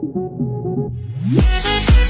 We'll be.